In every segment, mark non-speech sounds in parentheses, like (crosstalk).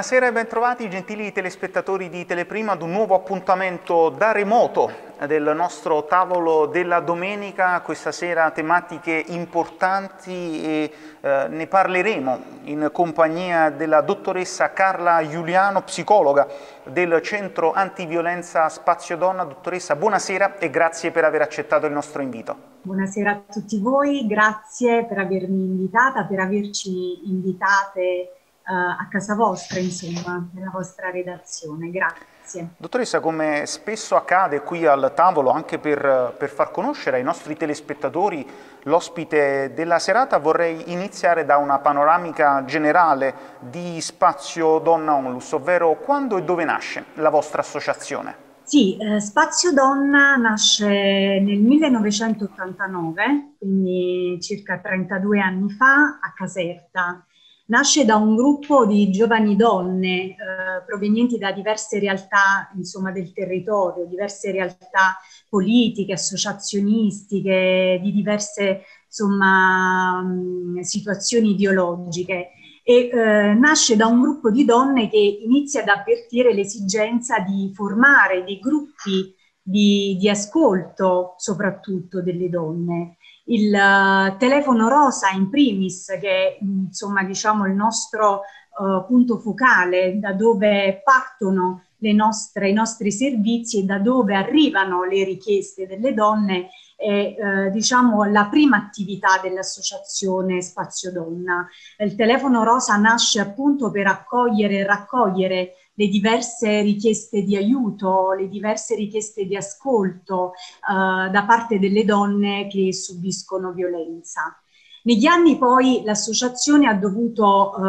Buonasera e bentrovati gentili telespettatori di Teleprima ad un nuovo appuntamento da remoto del nostro tavolo della domenica, questa sera tematiche importanti e eh, ne parleremo in compagnia della dottoressa Carla Giuliano, psicologa del Centro Antiviolenza Spazio Donna. Dottoressa, buonasera e grazie per aver accettato il nostro invito. Buonasera a tutti voi, grazie per avermi invitata, per averci invitate a casa vostra, insomma, nella vostra redazione. Grazie. Dottoressa, come spesso accade qui al tavolo, anche per, per far conoscere ai nostri telespettatori l'ospite della serata, vorrei iniziare da una panoramica generale di Spazio Donna Onlus, ovvero quando e dove nasce la vostra associazione? Sì, eh, Spazio Donna nasce nel 1989, quindi circa 32 anni fa, a Caserta nasce da un gruppo di giovani donne eh, provenienti da diverse realtà insomma, del territorio, diverse realtà politiche, associazionistiche, di diverse insomma, mh, situazioni ideologiche. E eh, nasce da un gruppo di donne che inizia ad avvertire l'esigenza di formare dei gruppi di, di ascolto, soprattutto delle donne il uh, telefono rosa in primis, che è insomma diciamo il nostro uh, punto focale, da dove partono nostre, i nostri servizi e da dove arrivano le richieste delle donne, è uh, diciamo la prima attività dell'associazione Spazio Donna. Il telefono rosa nasce appunto per accogliere e raccogliere le diverse richieste di aiuto, le diverse richieste di ascolto uh, da parte delle donne che subiscono violenza. Negli anni poi l'associazione ha dovuto eh,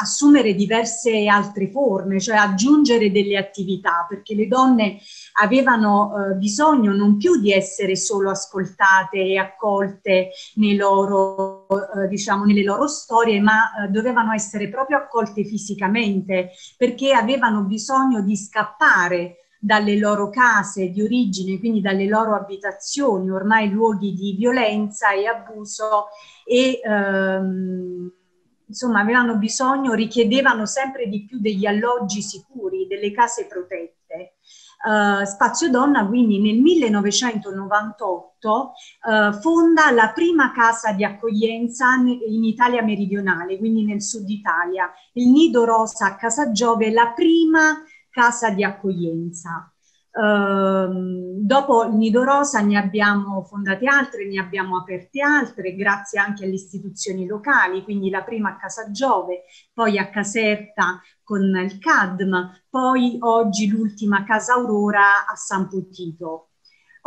assumere diverse altre forme, cioè aggiungere delle attività, perché le donne avevano eh, bisogno non più di essere solo ascoltate e accolte loro, eh, diciamo, nelle loro storie, ma eh, dovevano essere proprio accolte fisicamente, perché avevano bisogno di scappare dalle loro case di origine, quindi dalle loro abitazioni, ormai luoghi di violenza e abuso e ehm, insomma avevano bisogno, richiedevano sempre di più degli alloggi sicuri, delle case protette. Uh, Spazio Donna quindi nel 1998 uh, fonda la prima casa di accoglienza in Italia meridionale, quindi nel sud Italia, il Nido Rosa a Casa Giove, la prima casa di accoglienza. Uh, dopo il Nido Rosa ne abbiamo fondate altre, ne abbiamo aperte altre, grazie anche alle istituzioni locali, quindi la prima a Casa Giove, poi a Caserta con il CADM, poi oggi l'ultima Casa Aurora a San Potito.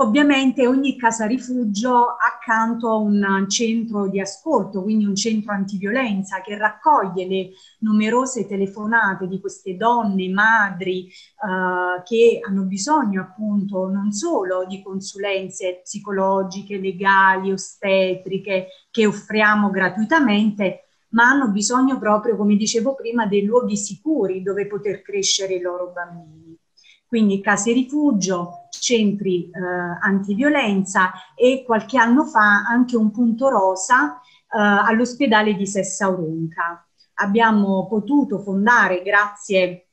Ovviamente ogni casa rifugio accanto a un centro di ascolto, quindi un centro antiviolenza che raccoglie le numerose telefonate di queste donne, madri eh, che hanno bisogno appunto non solo di consulenze psicologiche, legali, ostetriche che offriamo gratuitamente, ma hanno bisogno proprio, come dicevo prima, dei luoghi sicuri dove poter crescere i loro bambini quindi case rifugio, centri eh, antiviolenza e qualche anno fa anche un punto rosa eh, all'ospedale di Sessaurunca. Abbiamo potuto fondare grazie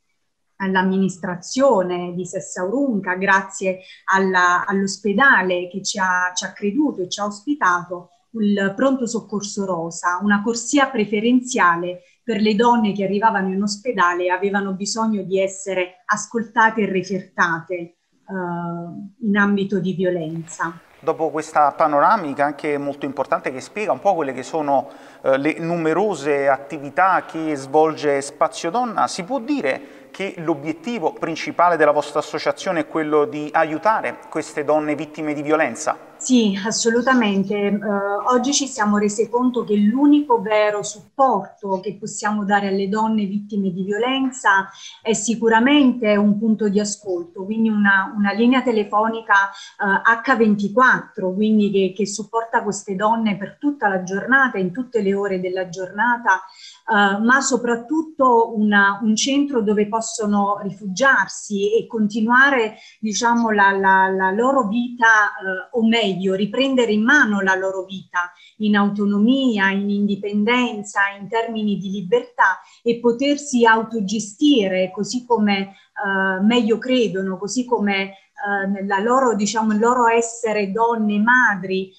all'amministrazione di Sessaurunca, grazie all'ospedale che ci ha, ci ha creduto e ci ha ospitato, il pronto soccorso rosa, una corsia preferenziale per le donne che arrivavano in ospedale avevano bisogno di essere ascoltate e refertate uh, in ambito di violenza. Dopo questa panoramica anche molto importante che spiega un po' quelle che sono eh, le numerose attività che svolge Spazio Donna, si può dire che l'obiettivo principale della vostra associazione è quello di aiutare queste donne vittime di violenza? Sì, assolutamente. Uh, oggi ci siamo resi conto che l'unico vero supporto che possiamo dare alle donne vittime di violenza è sicuramente un punto di ascolto, quindi una, una linea telefonica uh, H24, quindi che, che, supporta queste donne per tutta la giornata, in tutte le ore della giornata, uh, ma soprattutto una, un centro dove possono rifugiarsi e continuare diciamo, la, la, la loro vita o meglio riprendere in mano la loro vita in autonomia, in indipendenza, in termini di libertà e potersi autogestire così come eh, meglio credono, così come eh, nella loro, diciamo, loro essere donne, madri, eh,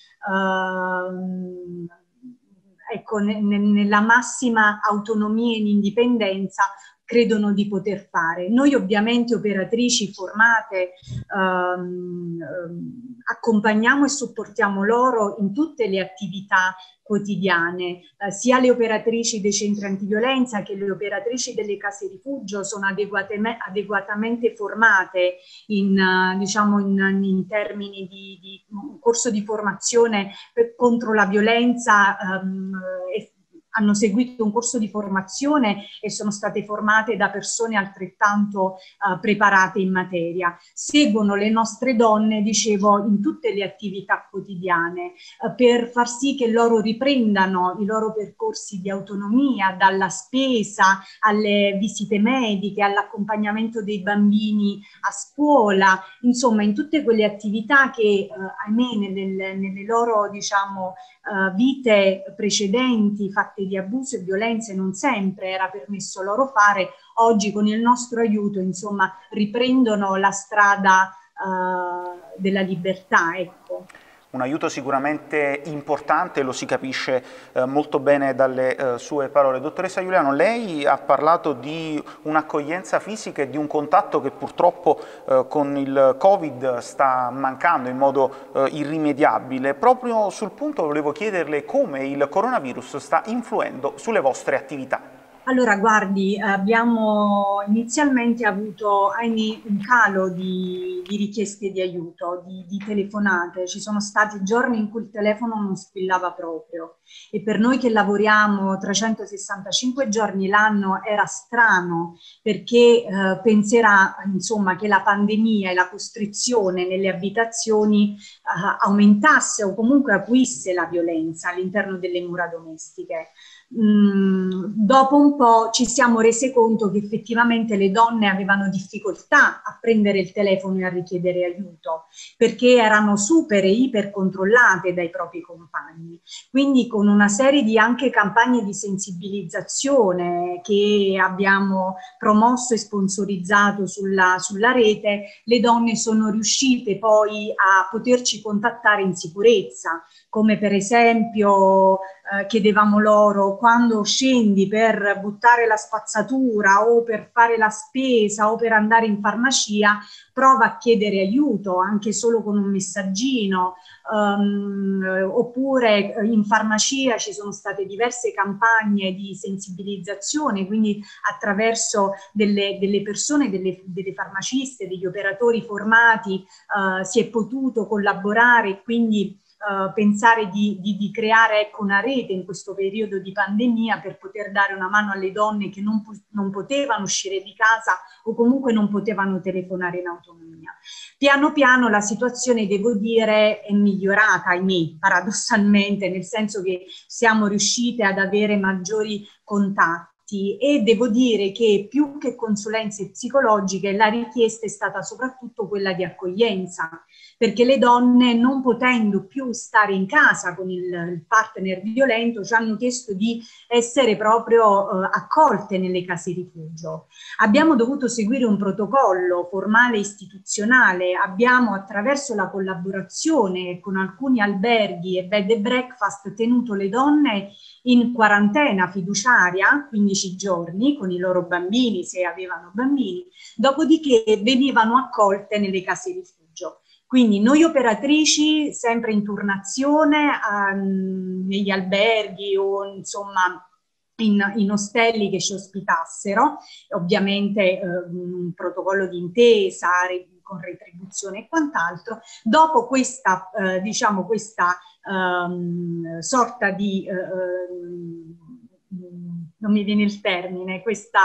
ecco, ne, nella massima autonomia e indipendenza credono di poter fare. Noi ovviamente operatrici formate ehm, ehm, accompagniamo e supportiamo loro in tutte le attività quotidiane, eh, sia le operatrici dei centri antiviolenza che le operatrici delle case rifugio sono adeguatamente formate in, uh, diciamo in, in termini di, di, corso di formazione contro la violenza um, hanno seguito un corso di formazione e sono state formate da persone altrettanto uh, preparate in materia. Seguono le nostre donne, dicevo, in tutte le attività quotidiane uh, per far sì che loro riprendano i loro percorsi di autonomia, dalla spesa alle visite mediche, all'accompagnamento dei bambini a scuola, insomma in tutte quelle attività che, uh, ahimè, nelle, nelle loro diciamo, vite precedenti fatte di abuso e violenze non sempre era permesso loro fare, oggi con il nostro aiuto insomma riprendono la strada uh, della libertà. Ecco un aiuto sicuramente importante, lo si capisce eh, molto bene dalle eh, sue parole. Dottoressa Giuliano, lei ha parlato di un'accoglienza fisica e di un contatto che purtroppo eh, con il Covid sta mancando in modo eh, irrimediabile. Proprio sul punto volevo chiederle come il coronavirus sta influendo sulle vostre attività. Allora, guardi, abbiamo inizialmente avuto ahimè, un calo di, di, richieste di aiuto, di, di, telefonate. Ci sono stati giorni in cui il telefono non squillava proprio e per noi che lavoriamo 365 giorni l'anno era strano perché eh, penserà insomma, che la pandemia e la costrizione nelle abitazioni eh, aumentasse o comunque acuisse la violenza all'interno delle mura domestiche dopo un po' ci siamo rese conto che effettivamente le donne avevano difficoltà a prendere il telefono e a richiedere aiuto perché erano super e iper controllate dai propri compagni. Quindi con una serie di anche campagne di sensibilizzazione che abbiamo promosso e sponsorizzato sulla, sulla rete, le donne sono riuscite poi a poterci contattare in sicurezza, come per esempio eh, chiedevamo loro quando scendi per buttare la spazzatura o per fare la spesa o per andare in farmacia, prova a chiedere aiuto anche solo con un messaggino. Um, oppure eh, in farmacia ci sono state diverse campagne di sensibilizzazione, quindi attraverso delle, delle persone, delle, delle, farmaciste, degli operatori formati uh, si è potuto collaborare, quindi uh, pensare di, di, di creare ecco, una rete in questo periodo di pandemia per poter dare una mano alle donne che non, non potevano uscire di casa o comunque non potevano telefonare in autonomia. Piano piano la situazione, devo dire, è migliorata, ahimè, paradossalmente, nel senso che siamo riuscite ad avere maggiori contatti e devo dire che più che consulenze psicologiche la richiesta è stata soprattutto quella di accoglienza, perché le donne non potendo più stare in casa con il partner violento ci hanno chiesto di essere proprio eh, accolte nelle case rifugio. Abbiamo dovuto seguire un protocollo formale istituzionale, abbiamo attraverso la collaborazione con alcuni alberghi e bed and breakfast tenuto le donne in quarantena fiduciaria, quindi 15 giorni con i loro bambini, se avevano bambini, dopodiché venivano accolte nelle case rifugio. Quindi noi operatrici, sempre in turnazione, um, negli alberghi o insomma in, in, ostelli che ci ospitassero, ovviamente eh, un protocollo di intesa con retribuzione e quant'altro. Dopo questa, eh, diciamo, questa um, sorta di uh, non mi viene il termine, questa,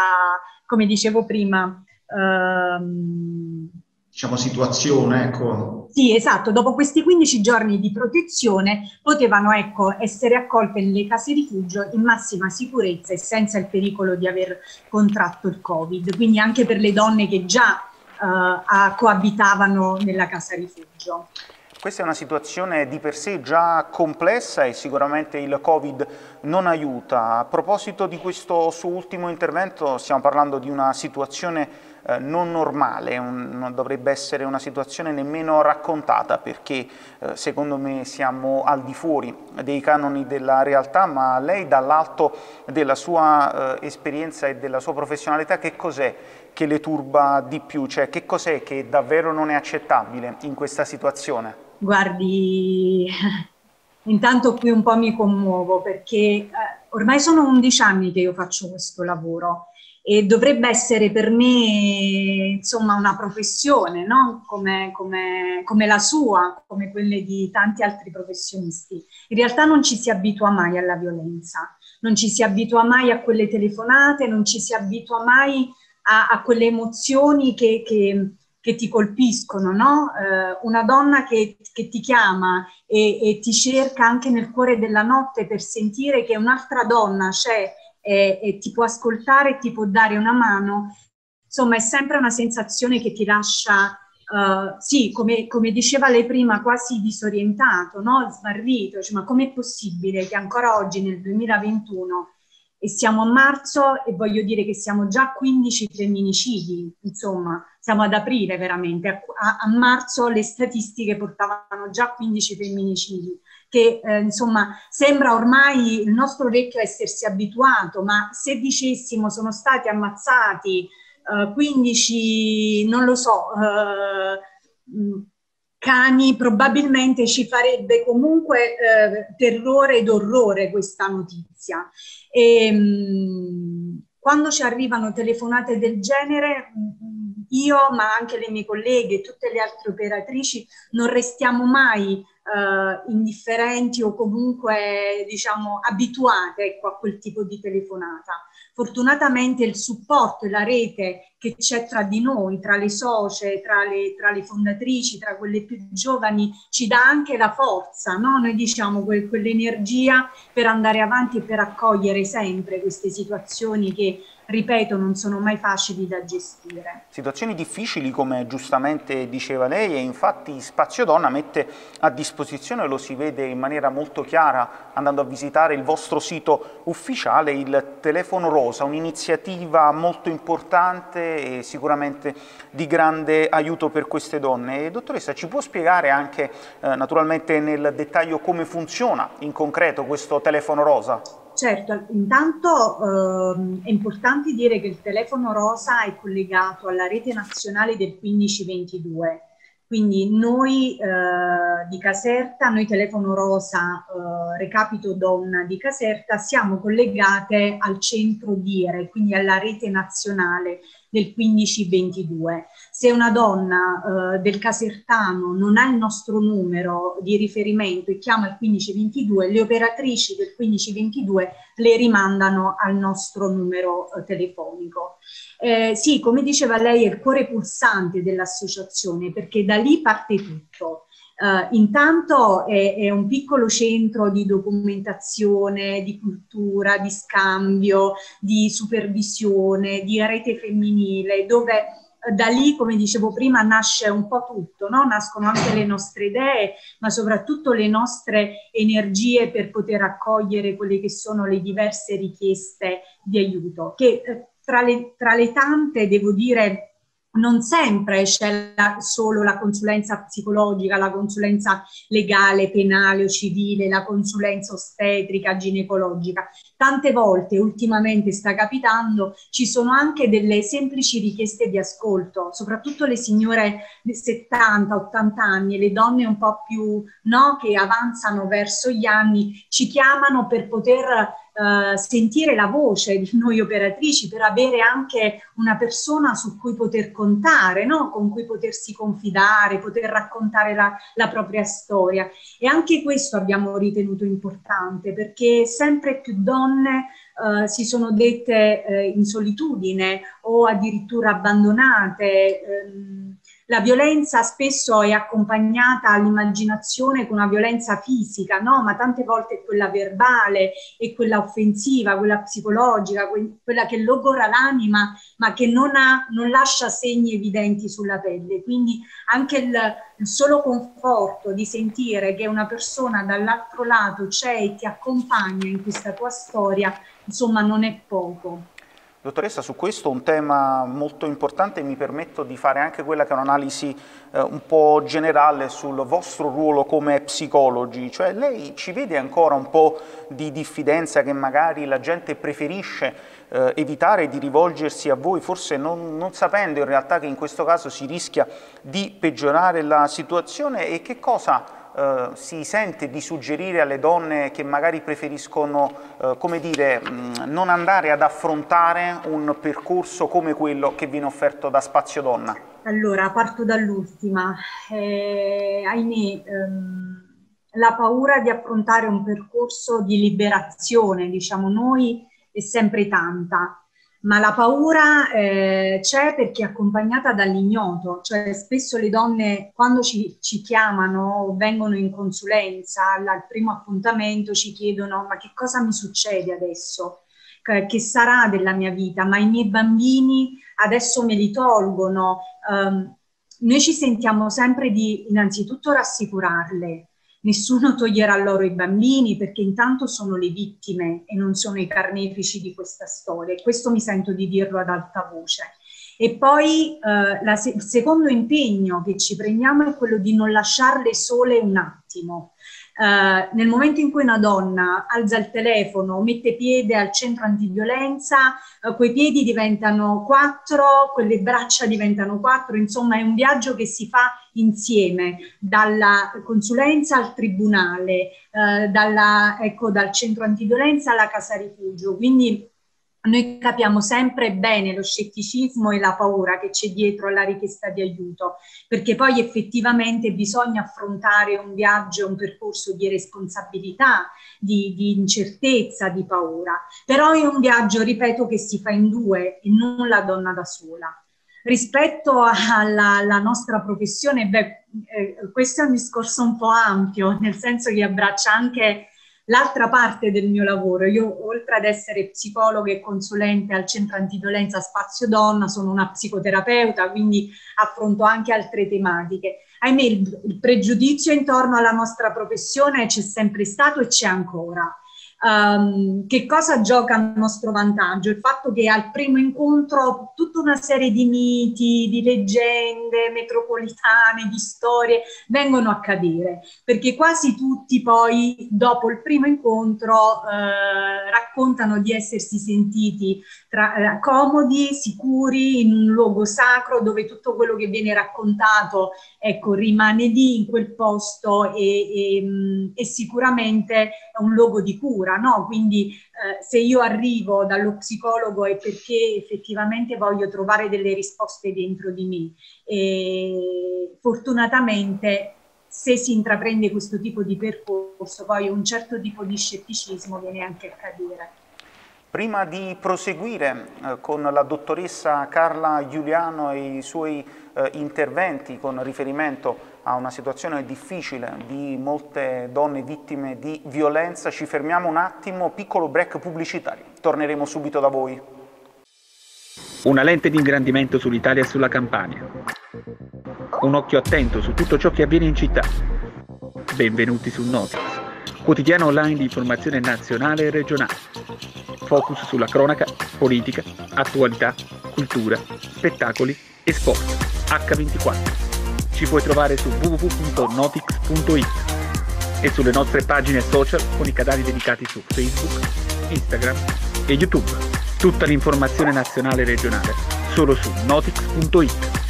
come dicevo prima, ehm, diciamo situazione, ecco. Sì, esatto, dopo questi 15 giorni di protezione potevano ecco, essere accolte nelle case rifugio in massima sicurezza e senza il pericolo di aver contratto il Covid, quindi anche per le donne che già uh, coabitavano nella casa rifugio. Questa è una situazione di per sé già complessa e sicuramente il Covid non aiuta. A proposito di questo suo ultimo intervento stiamo parlando di una situazione eh, non normale, un, non dovrebbe essere una situazione nemmeno raccontata perché eh, secondo me siamo al di fuori dei canoni della realtà, ma lei dall'alto della sua eh, esperienza e della sua professionalità che cos'è che le turba di più? Cioè che cos'è che davvero non è accettabile in questa situazione? Guardi, (laughs) intanto qui un po' mi commuovo perché eh, ormai sono 11 anni che io faccio questo lavoro e dovrebbe essere per me insomma una professione no? come, come, come, la sua, come quelle di tanti altri professionisti. In realtà non ci si abitua mai alla violenza, non ci si abitua mai a quelle telefonate, non ci si abitua mai a, a quelle emozioni che, che, che ti colpiscono, no? eh, una donna che, che ti chiama e, e ti cerca anche nel cuore della notte per sentire che un'altra donna c'è e, e ti può ascoltare e ti può dare una mano, insomma è sempre una sensazione che ti lascia, uh, sì, come, come, diceva lei prima, quasi disorientato, no? smarrito, cioè, ma com'è possibile che ancora oggi nel 2021 e siamo a marzo e voglio dire che siamo già a 15 femminicidi, insomma, siamo ad aprile veramente, a, a marzo le statistiche portavano già a 15 femminicidi che eh, insomma sembra ormai il nostro orecchio essersi abituato, ma se dicessimo sono stati ammazzati eh, 15, non lo so, eh, cani, probabilmente ci farebbe comunque eh, terrore ed orrore questa notizia. E, ehm, mh, quando ci arrivano telefonate del genere, io, ma anche le mie colleghe e tutte le altre operatrici, non restiamo mai uh, indifferenti o comunque diciamo abituate ecco, a quel tipo di telefonata. Fortunatamente il supporto e la rete che c'è tra di noi, tra le socie, tra le, tra le, fondatrici, tra quelle più giovani, ci dà anche la forza, no? noi diciamo que- quell'energia per andare avanti e per accogliere sempre queste situazioni che ripeto, non sono mai facili da gestire. Situazioni difficili, come giustamente diceva lei, e infatti Spazio Donna mette a disposizione, lo si vede in maniera molto chiara andando a visitare il vostro sito ufficiale, il telefono rosa, un'iniziativa molto importante e sicuramente di grande aiuto per queste donne. E, dottoressa, ci può spiegare anche eh, naturalmente nel dettaglio come funziona in concreto questo telefono rosa? Certo, intanto eh, è importante dire che il telefono rosa è collegato alla rete nazionale del 1522, quindi noi eh, di Caserta, noi telefono rosa eh, Recapito Donna di Caserta, siamo collegate al centro DIRE, quindi alla rete nazionale del 1522. Se una donna eh, del casertano non ha il nostro numero di riferimento e chiama il 1522, le operatrici del 1522 le rimandano al nostro numero eh, telefonico. Eh, sì, come diceva lei, è il cuore pulsante dell'associazione perché da lì parte tutto. Uh, intanto è, è, un piccolo centro di documentazione, di cultura, di scambio, di supervisione, di rete femminile, dove eh, da lì, come dicevo prima, nasce un po' tutto, no? nascono anche le nostre idee, ma soprattutto le nostre energie per poter accogliere quelle che sono le diverse richieste di aiuto, che eh, tra le, tra le tante, devo dire, non sempre c'è la, solo la consulenza psicologica, la consulenza legale, penale o civile, la consulenza ostetrica, ginecologica. Tante volte, ultimamente sta capitando, ci sono anche delle semplici richieste di ascolto, soprattutto le signore di 70, 80 anni, le donne un po' più no, che avanzano verso gli anni, ci chiamano per poter Uh, sentire la voce di noi operatrici per avere anche una persona su cui poter contare, no? con cui potersi confidare, poter raccontare la, la, propria storia. E anche questo abbiamo ritenuto importante perché sempre più donne uh, si sono dette uh, in solitudine o addirittura abbandonate. Um, la violenza spesso è accompagnata all'immaginazione con una violenza fisica, no? ma tante volte è quella verbale e quella offensiva, quella psicologica, quella che logora l'anima, ma che non, ha, non lascia segni evidenti sulla pelle. Quindi anche il, il solo conforto di sentire che una persona dall'altro lato c'è e ti accompagna in questa tua storia, insomma, non è poco. Dottoressa, su questo un tema molto importante mi permetto di fare anche quella che è un'analisi eh, un po' generale sul vostro ruolo come psicologi, cioè lei ci vede ancora un po' di diffidenza che magari la gente preferisce eh, evitare di rivolgersi a voi, forse non, non sapendo in realtà che in questo caso si rischia di peggiorare la situazione e che cosa eh, si sente di suggerire alle donne che magari preferiscono, eh, come dire, mh, non andare ad affrontare un percorso come quello che viene offerto da Spazio Donna? Allora, parto dall'ultima. Eh, ahimè, ehm, la paura di affrontare un percorso di liberazione, diciamo noi, è sempre tanta ma la paura eh, c'è perché è accompagnata dall'ignoto, cioè spesso le donne quando ci, ci chiamano o vengono in consulenza al, al, primo appuntamento ci chiedono ma che cosa mi succede adesso, che, sarà della mia vita, ma i miei bambini adesso me li tolgono. Um, noi ci sentiamo sempre di innanzitutto rassicurarle, Nessuno toglierà loro i bambini perché intanto sono le vittime e non sono i carnefici di questa storia. E questo mi sento di dirlo ad alta voce. E poi eh, la, il secondo impegno che ci prendiamo è quello di non lasciarle sole un attimo. Eh, nel momento in cui una donna alza il telefono, mette piede al centro antiviolenza, uh, quei piedi diventano quattro, quelle braccia diventano quattro, insomma è un viaggio che si fa insieme, dalla consulenza al tribunale, uh, dalla, ecco, dal centro antiviolenza alla casa rifugio. Quindi noi capiamo sempre bene lo scetticismo e la paura che c'è dietro alla richiesta di aiuto, perché poi effettivamente bisogna affrontare un viaggio, un percorso di responsabilità, di, di incertezza, di paura. Però è un viaggio, ripeto, che si fa in due e non la donna da sola. Rispetto alla, alla nostra professione, beh, eh, questo è un discorso un po' ampio, nel senso che abbraccia anche l'altra parte del mio lavoro. Io, oltre ad essere psicologa e consulente al centro antiviolenza Spazio Donna, sono una psicoterapeuta, quindi affronto anche altre tematiche. Ahimè, il, pregiudizio intorno alla nostra professione c'è sempre stato e c'è ancora. Um, che cosa gioca a nostro vantaggio? Il fatto che al primo incontro tutta una serie di miti, di leggende metropolitane, di storie vengono a cadere, perché quasi tutti poi dopo il primo incontro eh, raccontano di essersi sentiti tra, eh, comodi, sicuri, in un luogo sacro dove tutto quello che viene raccontato ecco, rimane lì in quel posto e, e, e sicuramente è un luogo di cura paura, no? Quindi eh, se io arrivo dallo psicologo è perché effettivamente voglio trovare delle risposte dentro di me. E fortunatamente se si intraprende questo tipo di percorso, poi un certo tipo di scetticismo viene anche a cadere. Prima di proseguire eh, con la dottoressa Carla Giuliano e i suoi eh, interventi con riferimento a una situazione difficile di molte donne vittime di violenza, ci fermiamo un attimo, piccolo break pubblicitario, torneremo subito da voi. Una lente di ingrandimento sull'Italia e sulla Campania. Un occhio attento su tutto ciò che avviene in città. Benvenuti su Notiz, quotidiano online di informazione nazionale e regionale. Focus sulla cronaca, politica, attualità, cultura, spettacoli e sport. H24 ci puoi trovare su www.notix.it e sulle nostre pagine social con i canali dedicati su Facebook, Instagram e YouTube. Tutta l'informazione nazionale e regionale solo su notix.it.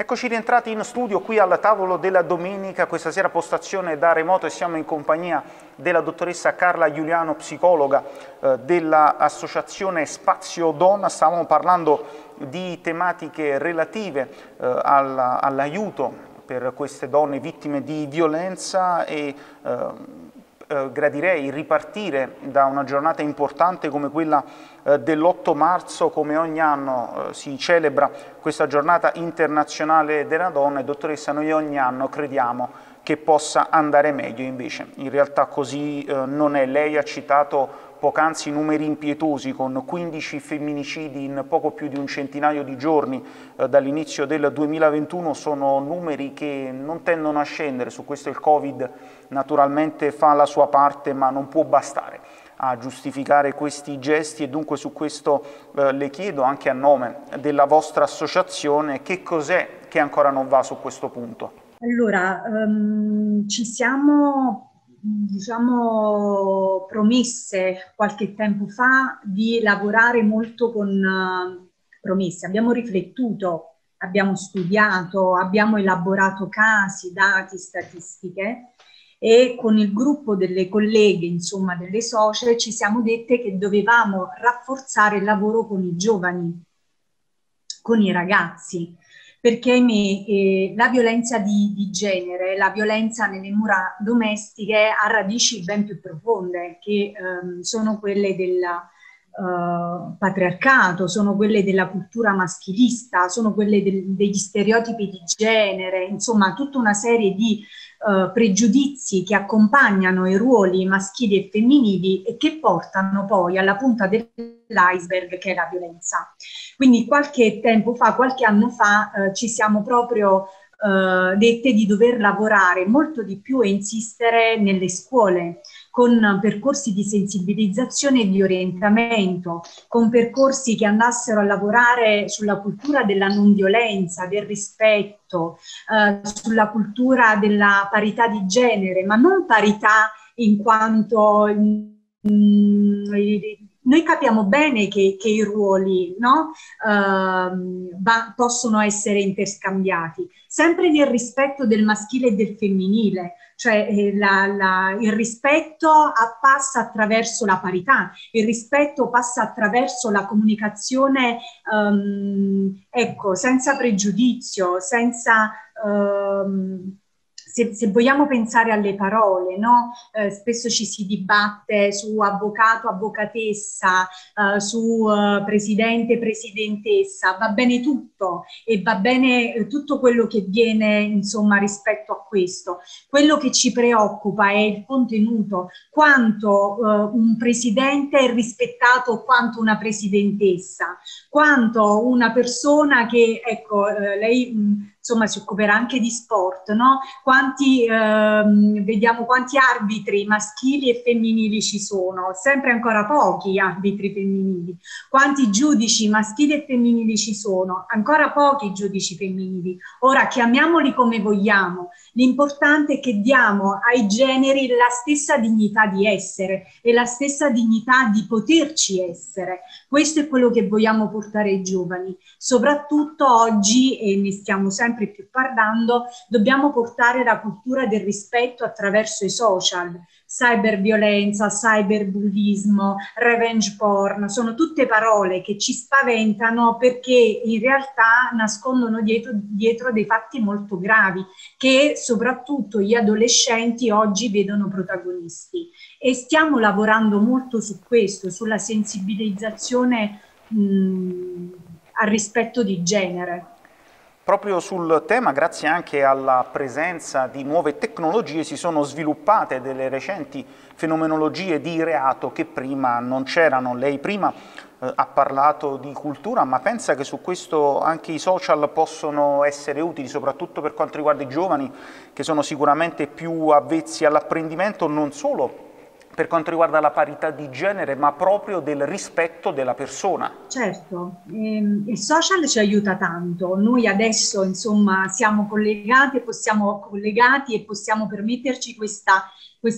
Eccoci rientrati in studio qui al tavolo della domenica, questa sera postazione da remoto e siamo in compagnia della dottoressa Carla Giuliano, psicologa eh, dell'associazione Spazio Donna. Stavamo parlando di tematiche relative eh, all'aiuto per queste donne vittime di violenza e eh, eh, gradirei ripartire da una giornata importante come quella eh, dell'8 marzo, come ogni anno eh, si celebra questa giornata internazionale della donna. E dottoressa noi ogni anno crediamo che possa andare meglio, invece in realtà così eh, non è. Lei ha citato poc'anzi numeri impietosi con 15 femminicidi in poco più di un centinaio di giorni eh, dall'inizio del 2021 sono numeri che non tendono a scendere, su questo il Covid naturalmente fa la sua parte ma non può bastare a giustificare questi gesti e dunque su questo eh, le chiedo anche a nome della vostra associazione che cos'è che ancora non va su questo punto. Allora, um, ci siamo diciamo, promesse qualche tempo fa di lavorare molto con uh, promesse. Abbiamo riflettuto, abbiamo studiato, abbiamo elaborato casi, dati, statistiche e con il gruppo delle colleghe, insomma, delle socie, ci siamo dette che dovevamo rafforzare il lavoro con i giovani, con i ragazzi. Perché ahimè, eh, la violenza di, di, genere, la violenza nelle mura domestiche ha radici ben più profonde, che ehm, sono quelle del uh, patriarcato, sono quelle della cultura maschilista, sono quelle del, degli stereotipi di genere, insomma tutta una serie di uh, pregiudizi che accompagnano i ruoli maschili e femminili e che portano poi alla punta dell'iceberg che è la violenza. Quindi qualche tempo fa, qualche anno fa, eh, ci siamo proprio eh, dette di dover lavorare molto di più e insistere nelle scuole con percorsi di sensibilizzazione e di orientamento, con percorsi che andassero a lavorare sulla cultura della non violenza, del rispetto, eh, sulla cultura della parità di genere, ma non parità in quanto... Mm, noi capiamo bene che, che i ruoli no, uh, va, possono essere interscambiati, sempre nel rispetto del maschile e del femminile, cioè eh, la, la, il rispetto passa attraverso la parità, il rispetto passa attraverso la comunicazione, um, ecco, senza pregiudizio, senza... Um, se, se, vogliamo pensare alle parole, no? eh, spesso ci si dibatte su avvocato, avvocatessa, eh, su eh, presidente, presidentessa, va bene tutto e va bene eh, tutto quello che viene insomma rispetto a questo. Quello che ci preoccupa è il contenuto, quanto eh, un presidente è rispettato quanto una presidentessa, quanto una persona che, ecco, eh, lei mh, insomma si occuperà anche di sport, no? Quanti, ehm, vediamo quanti arbitri maschili e femminili ci sono, sempre ancora pochi arbitri femminili. Quanti giudici maschili e femminili ci sono, ancora pochi giudici femminili. Ora chiamiamoli come vogliamo, l'importante è che diamo ai generi la stessa dignità di essere e la stessa dignità di poterci essere. Questo è quello che vogliamo portare ai giovani. Soprattutto oggi, e ne stiamo sempre sempre più parlando, dobbiamo portare la cultura del rispetto attraverso i social. Cyberviolenza, cyberbullismo, revenge porn, sono tutte parole che ci spaventano perché in realtà nascondono dietro, dietro dei fatti molto gravi che soprattutto gli adolescenti oggi vedono protagonisti. E stiamo lavorando molto su questo, sulla sensibilizzazione mh, al rispetto di genere. Proprio sul tema, grazie anche alla presenza di nuove tecnologie, si sono sviluppate delle recenti fenomenologie di reato che prima non c'erano. Lei prima eh, ha parlato di cultura, ma pensa che su questo anche i social possono essere utili, soprattutto per quanto riguarda i giovani, che sono sicuramente più avvezzi all'apprendimento, non solo per quanto riguarda la parità di genere, ma proprio del rispetto della persona. Certo, ehm, il social ci aiuta tanto. Noi adesso, insomma, siamo collegati possiamo, collegati e possiamo permetterci questa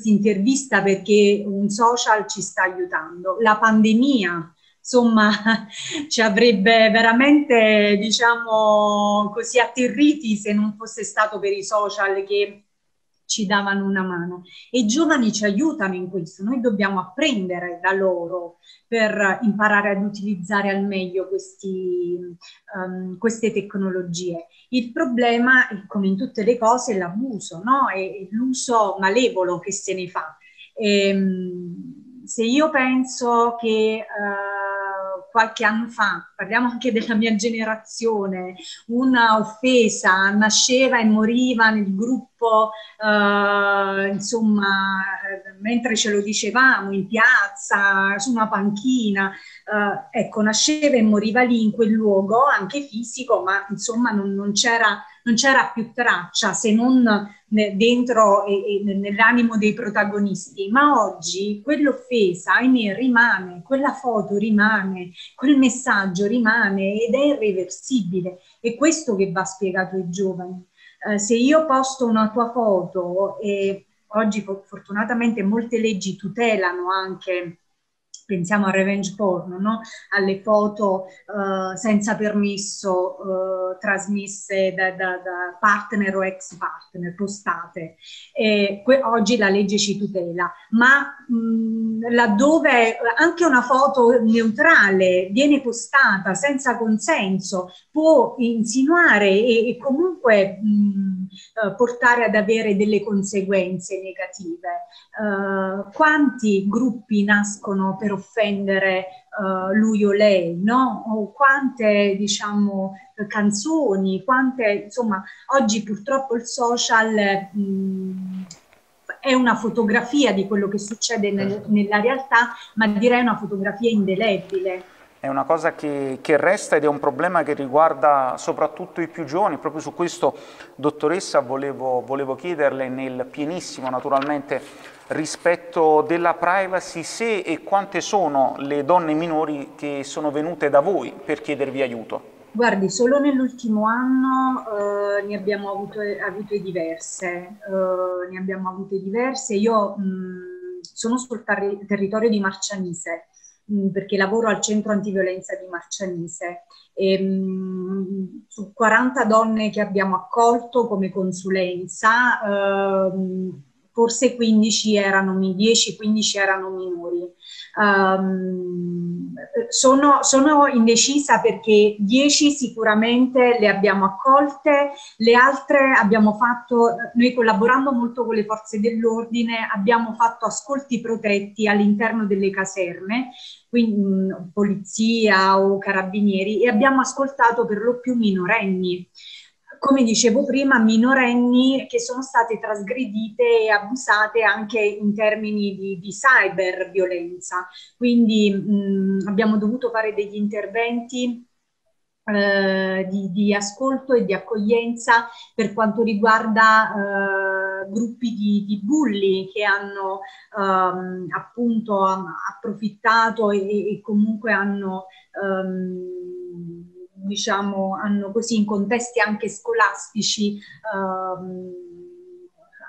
intervista perché un social ci sta aiutando. La pandemia, insomma, (laughs) ci avrebbe veramente, diciamo, così atterriti se non fosse stato per i social che ci davano una mano e i giovani ci aiutano in questo, noi dobbiamo apprendere da loro per imparare ad utilizzare al meglio questi, um, queste tecnologie. Il problema, come in tutte le cose, è l'abuso, no? è l'uso malevolo che se ne fa. E, ehm, se io penso che uh, qualche anno fa, parliamo anche della mia generazione, una offesa nasceva e moriva nel gruppo, uh, insomma, mentre ce lo dicevamo in piazza, su una panchina, uh, ecco, nasceva e moriva lì in quel luogo, anche fisico, ma insomma non, non c'era non c'era più traccia se non dentro e, e nell'animo dei protagonisti, ma oggi quell'offesa, ahimè, rimane, quella foto rimane, quel messaggio rimane ed è irreversibile. È questo che va spiegato ai giovani. Eh, se io posto una tua foto e oggi fortunatamente molte leggi tutelano anche pensiamo a revenge porn, no? alle foto uh, senza permesso uh, trasmesse da, da, da, partner o ex partner, postate. Que- oggi la legge ci tutela, ma mh, laddove anche una foto neutrale viene postata senza consenso può insinuare e, e comunque mh, uh, portare ad avere delle conseguenze negative. quanti gruppi nascono per offendere uh, lui o lei, no? O quante, diciamo, canzoni, quante, insomma, oggi purtroppo il social mh, è una fotografia di quello che succede nel, certo. nella realtà, ma direi una fotografia indelebile. È una cosa che, che, resta ed è un problema che riguarda soprattutto i più giovani. Proprio su questo, dottoressa, volevo, volevo chiederle nel pienissimo, naturalmente, rispetto della privacy, se e quante sono le donne minori che sono venute da voi per chiedervi aiuto? Guardi, solo nell'ultimo anno eh, ne abbiamo avute, avute diverse, eh, ne abbiamo avute diverse. Io mh, sono sul ter- territorio di Marcianise, perché lavoro al centro antiviolenza di Marcianise. E, mh, su 40 donne che abbiamo accolto come consulenza, eh, forse 15 erano, 10-15 erano minori. Um, sono, sono, indecisa perché 10 sicuramente le abbiamo accolte, le altre abbiamo fatto, noi collaborando molto con le forze dell'ordine, abbiamo fatto ascolti protetti all'interno delle caserme, quindi polizia o carabinieri, e abbiamo ascoltato per lo più minorenni come dicevo prima, minorenni che sono state trasgredite e abusate anche in termini di, di cyber violenza. Quindi mh, abbiamo dovuto fare degli interventi eh, di, di, ascolto e di accoglienza per quanto riguarda eh, gruppi di, di, bulli che hanno ehm, appunto approfittato e, e comunque hanno ehm, diciamo, hanno così in contesti anche scolastici ehm,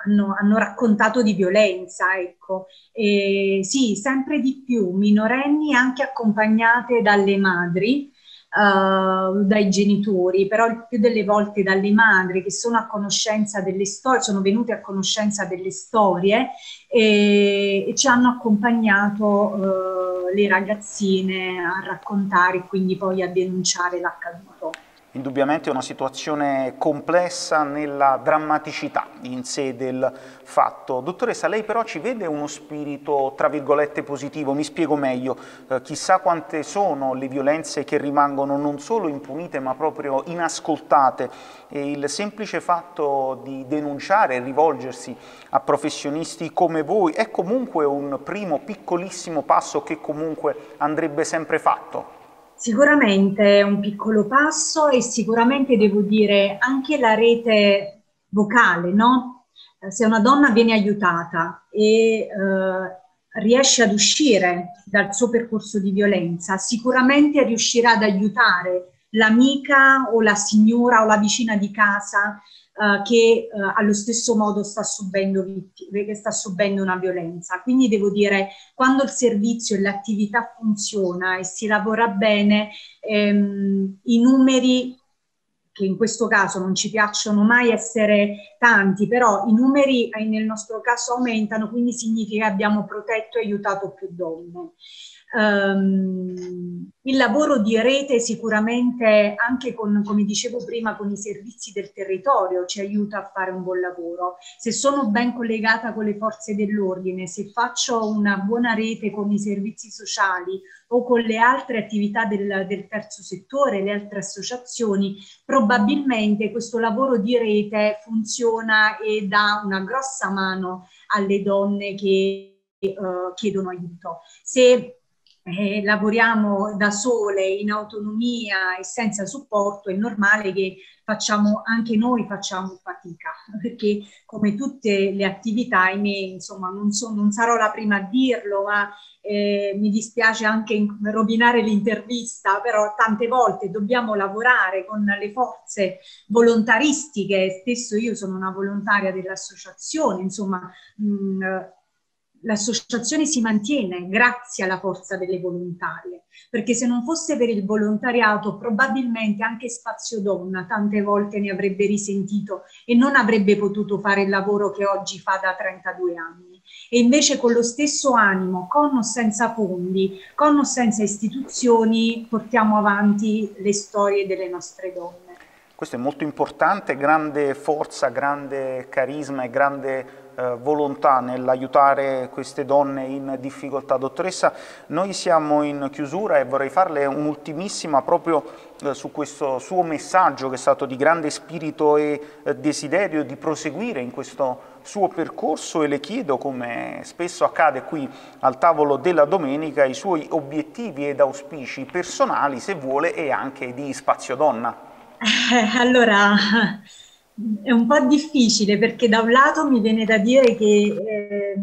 hanno, hanno, raccontato di violenza, ecco. E sì, sempre di più, minorenni anche accompagnate dalle madri, uh, dai genitori, però il più delle volte dalle madri che sono a conoscenza delle storie, sono venute a conoscenza delle storie e, e ci hanno accompagnato uh, le ragazzine a raccontare e quindi poi a denunciare l'accaduto. Indubbiamente è una situazione complessa nella drammaticità in sé del fatto. Dottoressa, lei però ci vede uno spirito, tra virgolette, positivo, mi spiego meglio, eh, chissà quante sono le violenze che rimangono non solo impunite ma proprio inascoltate e il semplice fatto di denunciare e rivolgersi a professionisti come voi è comunque un primo piccolissimo passo che comunque andrebbe sempre fatto. Sicuramente è un piccolo passo e sicuramente devo dire anche la rete vocale, no? Eh, se una donna viene aiutata e eh, riesce ad uscire dal suo percorso di violenza, sicuramente riuscirà ad aiutare l'amica o la signora o la vicina di casa uh, che uh, allo stesso modo sta subendo, che sta subendo una violenza. Quindi devo dire, quando il servizio e l'attività funziona e si lavora bene, ehm, i numeri che in questo caso non ci piacciono mai essere tanti, però i numeri eh, nel nostro caso aumentano, quindi significa che abbiamo protetto e aiutato più donne. Um, il lavoro di rete sicuramente anche con, come dicevo prima, con i servizi del territorio ci aiuta a fare un buon lavoro. Se sono ben collegata con le forze dell'ordine, se faccio una buona rete con i servizi sociali o con le altre attività del, del terzo settore, le altre associazioni, probabilmente questo lavoro di rete funziona e dà una grossa mano alle donne che uh, chiedono aiuto. Se eh, lavoriamo da sole in autonomia e senza supporto, è normale che facciamo anche noi facciamo fatica, (laughs) perché come tutte le attività, ahimè, insomma, non, so, non sarò la prima a dirlo, ma eh, mi dispiace anche rovinare l'intervista, però tante volte dobbiamo lavorare con le forze volontaristiche, spesso io sono una volontaria dell'associazione, insomma, mh, l'associazione si mantiene grazie alla forza delle volontarie, perché se non fosse per il volontariato probabilmente anche Spazio Donna tante volte ne avrebbe risentito e non avrebbe potuto fare il lavoro che oggi fa da 32 anni. E invece con lo stesso animo, con o senza fondi, con o senza istituzioni, portiamo avanti le storie delle nostre donne. Questo è molto importante, grande forza, grande carisma e grande eh, volontà nell'aiutare queste donne in difficoltà. Dottoressa, noi siamo in chiusura e vorrei farle un'ultimissima proprio eh, su questo suo messaggio che è stato di grande spirito e eh, desiderio di proseguire in questo suo percorso e le chiedo, come spesso accade qui al tavolo della domenica, i suoi obiettivi ed auspici personali, se vuole, e anche di Spazio Donna. (laughs) allora, è un po' difficile perché da un lato mi viene da dire che eh,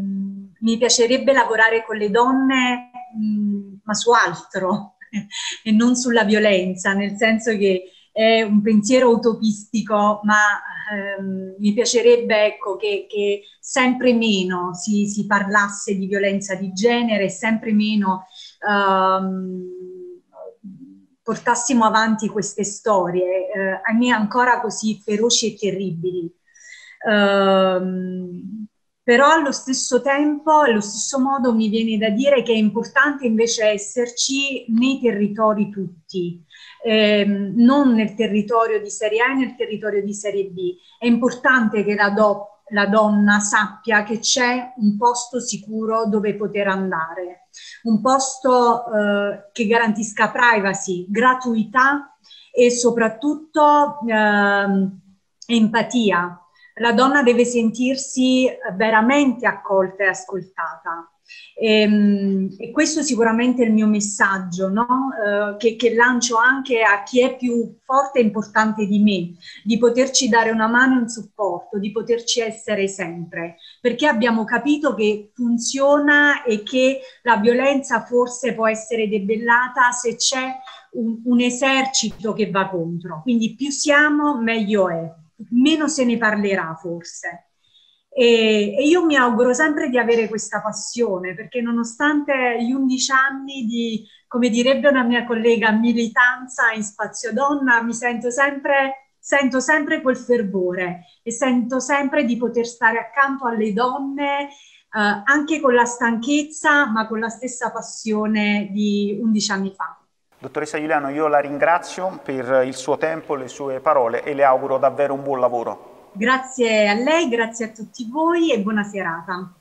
mi piacerebbe lavorare con le donne, mh, ma su altro (laughs) e non sulla violenza, nel senso che è un pensiero utopistico, ma ehm, mi piacerebbe ecco, che, che sempre meno si, si, parlasse di violenza di genere, sempre meno ehm, portassimo avanti queste storie, eh, a me ancora così feroci e terribili. Um, però allo stesso tempo, allo stesso modo mi viene da dire che è importante invece esserci nei territori tutti, ehm, non nel territorio di serie A e nel territorio di serie B. È importante che la, do, la donna sappia che c'è un posto sicuro dove poter andare un posto eh, che garantisca privacy, gratuità e soprattutto eh, empatia. La donna deve sentirsi veramente accolta e ascoltata. E, ehm, e, questo sicuramente è il mio messaggio, no? eh, che, che, lancio anche a chi è più forte e importante di me, di poterci dare una mano e un supporto, di poterci essere sempre, perché abbiamo capito che funziona e che la violenza forse può essere debellata se c'è un, un esercito che va contro. Quindi più siamo, meglio è, meno se ne parlerà forse. E, e, io mi auguro sempre di avere questa passione, perché nonostante gli 11 anni di, come direbbe una mia collega, militanza in spazio donna, mi sento sempre, sento sempre quel fervore e sento sempre di poter stare accanto alle donne, eh, anche con la stanchezza, ma con la stessa passione di 11 anni fa. Dottoressa Giuliano, io la ringrazio per il suo tempo, le sue parole e le auguro davvero un buon lavoro. Grazie a lei, grazie a tutti voi e buona serata.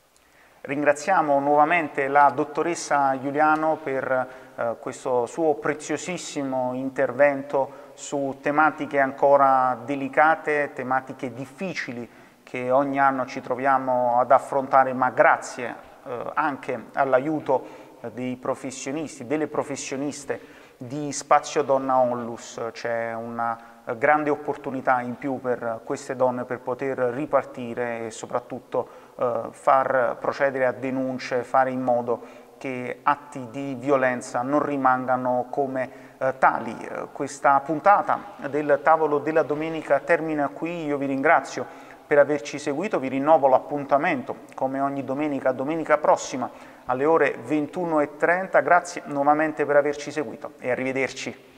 Ringraziamo nuovamente la dottoressa Giuliano per eh, questo suo preziosissimo intervento su tematiche ancora delicate, tematiche difficili che ogni anno ci troviamo ad affrontare, ma grazie eh, anche all'aiuto dei professionisti, delle professioniste di Spazio Donna Onlus. C'è una grande opportunità in più per queste donne per poter ripartire e soprattutto eh, far procedere a denunce, fare in modo che atti di violenza non rimangano come eh, tali. Eh, questa puntata del tavolo della domenica termina qui, io vi ringrazio per averci seguito, vi rinnovo l'appuntamento come ogni domenica, domenica prossima alle ore 21.30, grazie nuovamente per averci seguito e arrivederci.